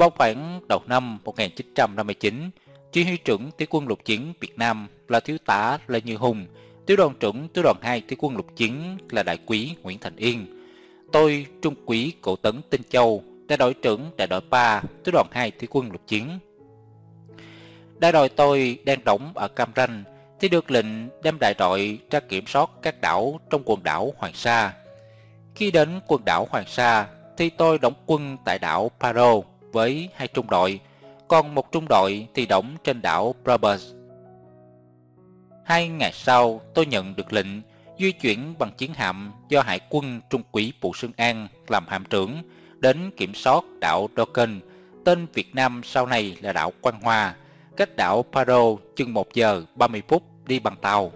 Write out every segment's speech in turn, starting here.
Vào khoảng đầu năm 1959, chỉ huy trưởng tiểu quân lục chiến Việt Nam là thiếu tá Lê Như Hùng, tiểu đoàn trưởng tiểu đoàn 2 tiểu quân lục chiến là đại quý Nguyễn Thành Yên. Tôi, trung quý Cổ Tấn Tinh Châu, đại đội trưởng đại đội 3 tiểu đoàn 2 tiểu quân lục chiến. Đại đội tôi đang đóng ở Cam Ranh thì được lệnh đem đại đội ra kiểm soát các đảo trong quần đảo Hoàng Sa. Khi đến quần đảo Hoàng Sa thì tôi đóng quân tại đảo Paro với hai trung đội, còn một trung đội thì đóng trên đảo Brabus. Hai ngày sau, tôi nhận được lệnh di chuyển bằng chiến hạm do Hải quân Trung quý Bù Xuân An làm hạm trưởng đến kiểm soát đảo Dokken, tên Việt Nam sau này là đảo Quan Hoa, cách đảo Paro chừng 1 giờ 30 phút đi bằng tàu.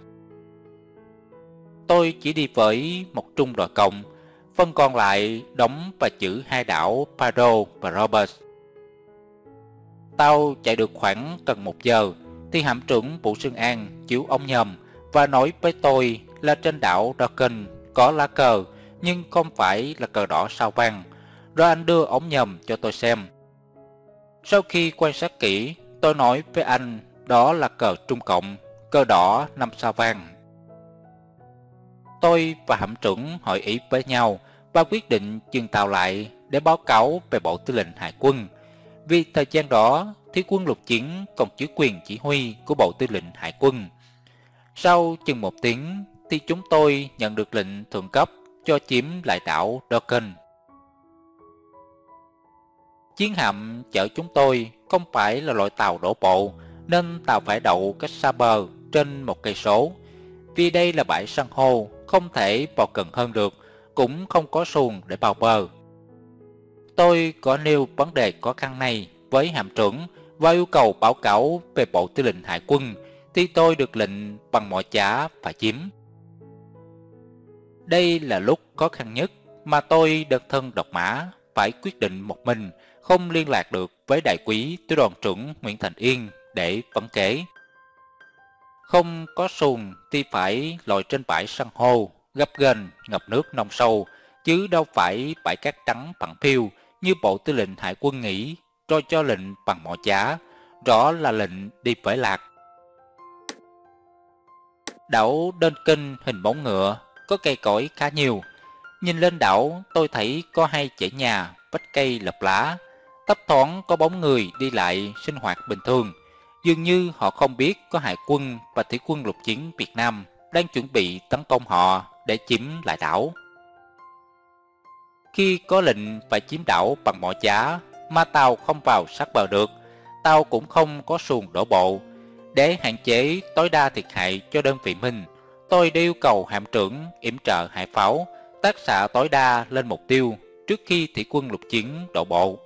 Tôi chỉ đi với một trung đội cộng, phần còn lại đóng và chữ hai đảo Paro và Roberts. Tàu chạy được khoảng gần một giờ thì hạm trưởng Vũ sương An chiếu ông nhầm và nói với tôi là trên đảo Dokken có lá cờ nhưng không phải là cờ đỏ sao vàng. Rồi anh đưa ống nhầm cho tôi xem. Sau khi quan sát kỹ, tôi nói với anh đó là cờ Trung Cộng, cờ đỏ năm sao vàng. Tôi và hạm trưởng hội ý với nhau và quyết định dừng tàu lại để báo cáo về Bộ Tư lệnh Hải quân. Vì thời gian đó, Thiếu quân lục chiến còn chứa quyền chỉ huy của Bộ Tư lệnh Hải quân. Sau chừng một tiếng thì chúng tôi nhận được lệnh thượng cấp cho chiếm lại đảo Dokken. Chiến hạm chở chúng tôi không phải là loại tàu đổ bộ nên tàu phải đậu cách xa bờ trên một cây số. Vì đây là bãi san hô, không thể vào gần hơn được, cũng không có xuồng để vào bờ. Tôi có nêu vấn đề khó khăn này với hạm trưởng và yêu cầu báo cáo về Bộ Tư lệnh Hải quân thì tôi được lệnh bằng mọi giá phải chiếm. Đây là lúc khó khăn nhất mà tôi đợt thân độc mã phải quyết định một mình không liên lạc được với đại quý tư đoàn trưởng Nguyễn Thành Yên để vấn kế. Không có xuồng thì phải lội trên bãi san hô, gấp gần, ngập nước nông sâu, chứ đâu phải bãi cát trắng phẳng phiêu như Bộ Tư lệnh Hải quân nghĩ rồi cho lệnh bằng mọi giá, rõ là lệnh đi với lạc. Đảo Đơn Kinh hình bóng ngựa, có cây cối khá nhiều. Nhìn lên đảo, tôi thấy có hai chảy nhà, vách cây lập lá. tấp thoáng có bóng người đi lại sinh hoạt bình thường. Dường như họ không biết có hải quân và thủy quân lục chiến Việt Nam đang chuẩn bị tấn công họ để chiếm lại đảo. Khi có lệnh phải chiếm đảo bằng mọi giá mà tàu không vào sát bờ được, tàu cũng không có xuồng đổ bộ. Để hạn chế tối đa thiệt hại cho đơn vị mình, tôi đã yêu cầu hạm trưởng yểm trợ hải pháo tác xạ tối đa lên mục tiêu trước khi thủy quân lục chiến đổ bộ.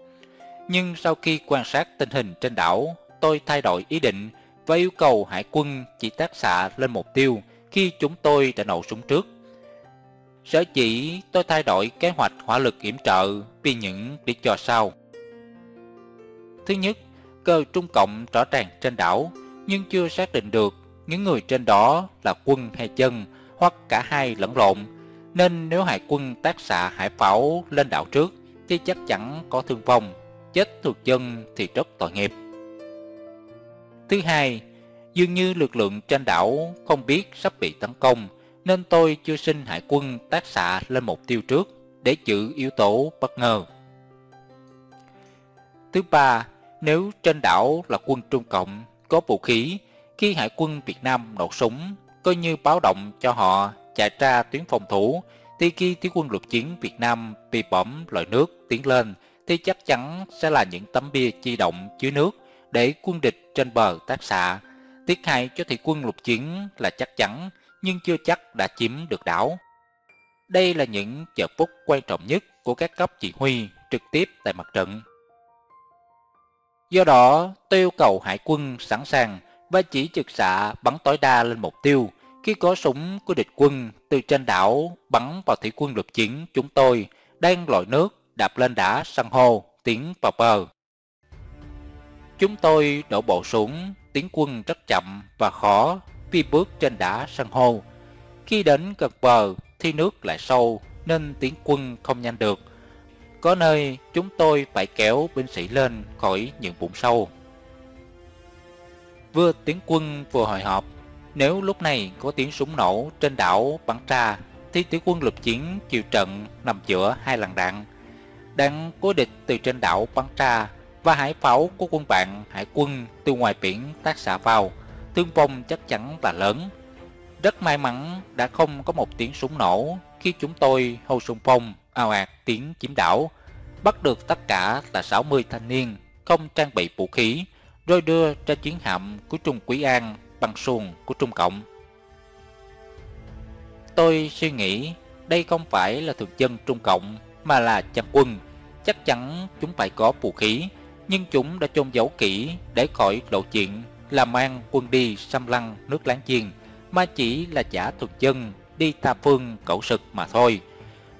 Nhưng sau khi quan sát tình hình trên đảo, tôi thay đổi ý định và yêu cầu hải quân chỉ tác xạ lên mục tiêu khi chúng tôi đã nổ súng trước. Sở chỉ tôi thay đổi kế hoạch hỏa lực yểm trợ vì những lý do sau. Thứ nhất, cơ Trung Cộng rõ ràng trên đảo, nhưng chưa xác định được những người trên đó là quân hay chân, hoặc cả hai lẫn lộn. Nên nếu hải quân tác xạ hải pháo lên đảo trước, thì chắc chắn có thương vong, chết thuộc chân thì rất tội nghiệp. Thứ hai, dường như lực lượng trên đảo không biết sắp bị tấn công, nên tôi chưa xin hải quân tác xạ lên mục tiêu trước để chữ yếu tố bất ngờ. Thứ ba, nếu trên đảo là quân Trung Cộng có vũ khí, khi hải quân Việt Nam nổ súng, coi như báo động cho họ chạy ra tuyến phòng thủ, thì khi tiến quân lục chiến Việt Nam bị bỏm loại nước tiến lên, thì chắc chắn sẽ là những tấm bia chi động chứa nước để quân địch trên bờ tác xạ. Tiết hại cho thị quân lục chiến là chắc chắn, nhưng chưa chắc đã chiếm được đảo. Đây là những giờ phút quan trọng nhất của các cấp chỉ huy trực tiếp tại mặt trận. Do đó, tôi yêu cầu hải quân sẵn sàng và chỉ trực xạ bắn tối đa lên mục tiêu. Khi có súng của địch quân từ trên đảo bắn vào thủy quân lục chiến chúng tôi đang lội nước đạp lên đá san hô tiến vào bờ. Chúng tôi đổ bộ xuống, tiến quân rất chậm và khó vì bước trên đá san hô. Khi đến gần bờ thì nước lại sâu nên tiến quân không nhanh được. Có nơi chúng tôi phải kéo binh sĩ lên khỏi những bụng sâu. Vừa tiến quân vừa hội họp, nếu lúc này có tiếng súng nổ trên đảo bắn ra, thì tiểu quân lục chiến chịu trận nằm giữa hai làn đạn. Đạn của địch từ trên đảo bắn ra và hải pháo của quân bạn hải quân từ ngoài biển tác xạ vào, thương vong chắc chắn là lớn. Rất may mắn đã không có một tiếng súng nổ khi chúng tôi hầu xung phong ào ạt tiến chiếm đảo, bắt được tất cả là 60 thanh niên không trang bị vũ khí, rồi đưa ra chiến hạm của Trung Quý An bằng xuồng của Trung Cộng. Tôi suy nghĩ đây không phải là thường dân Trung Cộng mà là chăm quân. Chắc chắn chúng phải có vũ khí, nhưng chúng đã chôn giấu kỹ để khỏi lộ chuyện làm mang quân đi xâm lăng nước láng giềng, mà chỉ là giả thực dân đi tha phương cẩu sực mà thôi.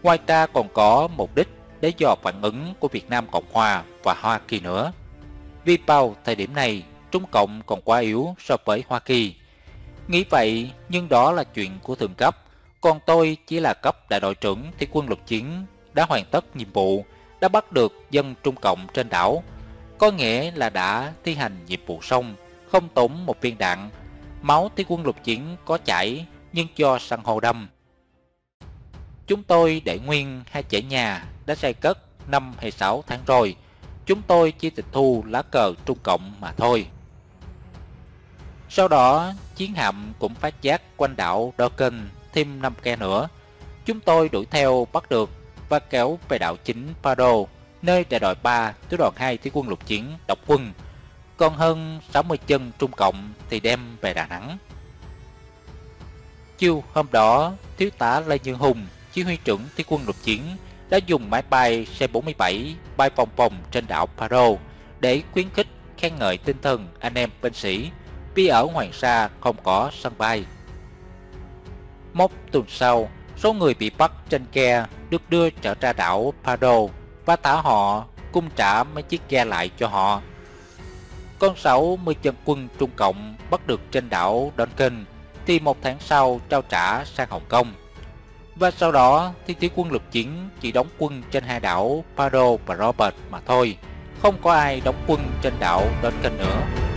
Ngoài ra còn có mục đích để dò phản ứng của Việt Nam Cộng Hòa và Hoa Kỳ nữa. Vì vào thời điểm này, Trung Cộng còn quá yếu so với Hoa Kỳ. Nghĩ vậy, nhưng đó là chuyện của thượng cấp, còn tôi chỉ là cấp đại đội trưởng thì quân lục chiến đã hoàn tất nhiệm vụ, đã bắt được dân Trung Cộng trên đảo. Có nghĩa là đã thi hành nhiệm vụ xong, không tốn một viên đạn. Máu thì quân lục chiến có chảy, nhưng do săn hồ đâm. Chúng tôi để nguyên hai trẻ nhà đã xây cất 5 hay 6 tháng rồi. Chúng tôi chỉ tịch thu lá cờ Trung Cộng mà thôi. Sau đó, chiến hạm cũng phát giác quanh đảo Dorken thêm 5 ke nữa. Chúng tôi đuổi theo bắt được và kéo về đảo chính Pado, nơi đại đội 3 tiểu đoàn 2 thủy quân lục chiến độc quân. Còn hơn 60 chân Trung Cộng thì đem về Đà Nẵng. Chiều hôm đó, thiếu tá Lê Như Hùng, chỉ huy trưởng thi quân lục chiến, đã dùng máy bay C-47 bay vòng vòng trên đảo Paro để khuyến khích khen ngợi tinh thần anh em binh sĩ vì ở Hoàng Sa không có sân bay. Một tuần sau, số người bị bắt trên ghe được đưa trở ra đảo Pado và thả họ cung trả mấy chiếc ghe lại cho họ. Con 60 chân quân Trung Cộng bắt được trên đảo Duncan thì một tháng sau trao trả sang Hồng Kông. Và sau đó thì thủy quân lục chiến chỉ đóng quân trên hai đảo Paro và Robert mà thôi, không có ai đóng quân trên đảo Duncan nữa.